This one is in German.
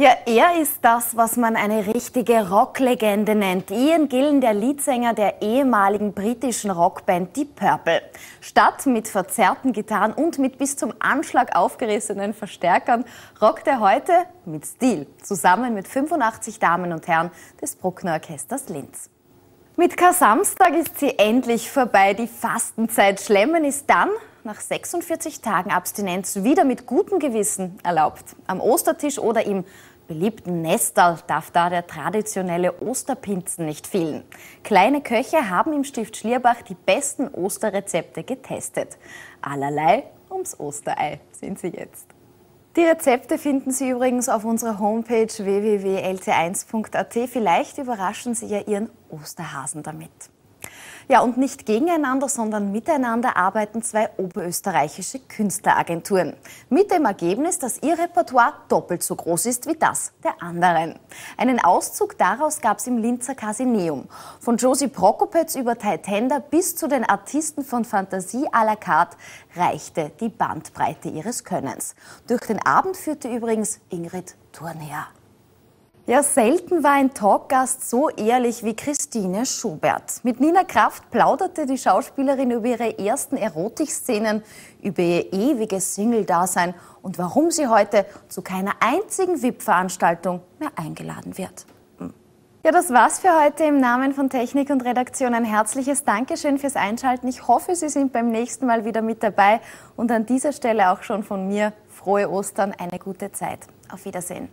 Ja, er ist das, was man eine richtige Rocklegende nennt. Ian Gillen, der Leadsänger der ehemaligen britischen Rockband Deep Purple. Statt mit verzerrten Gitarren und mit bis zum Anschlag aufgerissenen Verstärkern rockt er heute mit Stil zusammen mit 85 Damen und Herren des Bruckner Orchesters Linz. Mit Kar-Samstag ist sie endlich vorbei. Die Fastenzeit Schlemmen ist dann nach 46 Tagen Abstinenz wieder mit gutem Gewissen erlaubt. Am Ostertisch oder im beliebten Nestal darf da der traditionelle Osterpinzen nicht fehlen. Kleine Köche haben im Stift Schlierbach die besten Osterrezepte getestet. Allerlei ums Osterei sind sie jetzt. Die Rezepte finden Sie übrigens auf unserer Homepage www.lt1.at. Vielleicht überraschen Sie ja Ihren Osterhasen damit. Ja, und nicht gegeneinander, sondern miteinander arbeiten zwei oberösterreichische Künstleragenturen. Mit dem Ergebnis, dass ihr Repertoire doppelt so groß ist wie das der anderen. Einen Auszug daraus gab es im Linzer Casineum. Von Josie Prokopetz über Taitender bis zu den Artisten von Fantasie à la carte reichte die Bandbreite ihres Könnens. Durch den Abend führte übrigens Ingrid Thurnherr. Ja, selten war ein Talkgast so ehrlich wie Christine Schubert. Mit Nina Kraft plauderte die Schauspielerin über ihre ersten Erotikszenen, über ihr ewiges Single-Dasein und warum sie heute zu keiner einzigen VIP-Veranstaltung mehr eingeladen wird. Hm. Ja, das war's für heute. Im Namen von Technik und Redaktion ein herzliches Dankeschön fürs Einschalten. Ich hoffe, Sie sind beim nächsten Mal wieder mit dabei und an dieser Stelle auch schon von mir frohe Ostern, eine gute Zeit. Auf Wiedersehen.